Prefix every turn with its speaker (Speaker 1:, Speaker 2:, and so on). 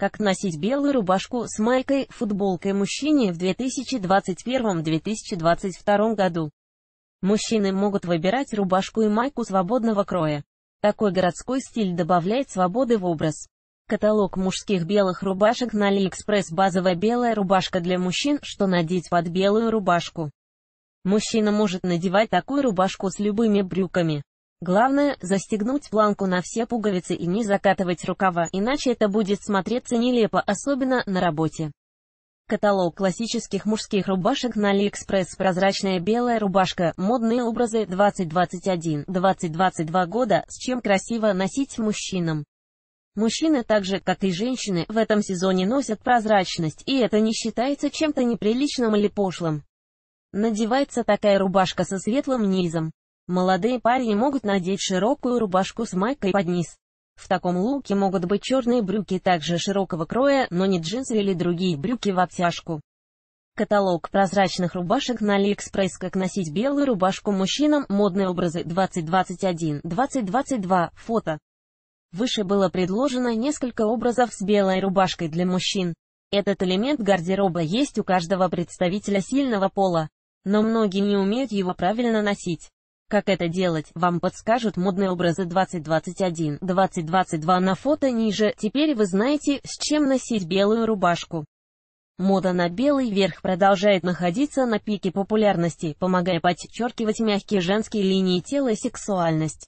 Speaker 1: Как носить белую рубашку с майкой, футболкой мужчине в 2021-2022 году. Мужчины могут выбирать рубашку и майку свободного кроя. Такой городской стиль добавляет свободы в образ. Каталог мужских белых рубашек на AliExpress Базовая белая рубашка для мужчин, что надеть под белую рубашку. Мужчина может надевать такую рубашку с любыми брюками. Главное, застегнуть планку на все пуговицы и не закатывать рукава, иначе это будет смотреться нелепо, особенно на работе. Каталог классических мужских рубашек на AliExpress Прозрачная белая рубашка, модные образы 2021-2022 года, с чем красиво носить мужчинам. Мужчины так же, как и женщины, в этом сезоне носят прозрачность, и это не считается чем-то неприличным или пошлым. Надевается такая рубашка со светлым низом. Молодые парни могут надеть широкую рубашку с майкой под низ. В таком луке могут быть черные брюки также широкого кроя, но не джинсы или другие брюки в обтяжку. Каталог прозрачных рубашек на AliExpress Как носить белую рубашку мужчинам, модные образы 2021-2022, фото. Выше было предложено несколько образов с белой рубашкой для мужчин. Этот элемент гардероба есть у каждого представителя сильного пола, но многие не умеют его правильно носить. Как это делать, вам подскажут модные образы 2021-2022 на фото ниже. Теперь вы знаете, с чем носить белую рубашку. Мода на белый верх продолжает находиться на пике популярности, помогая подчеркивать мягкие женские линии тела и сексуальность.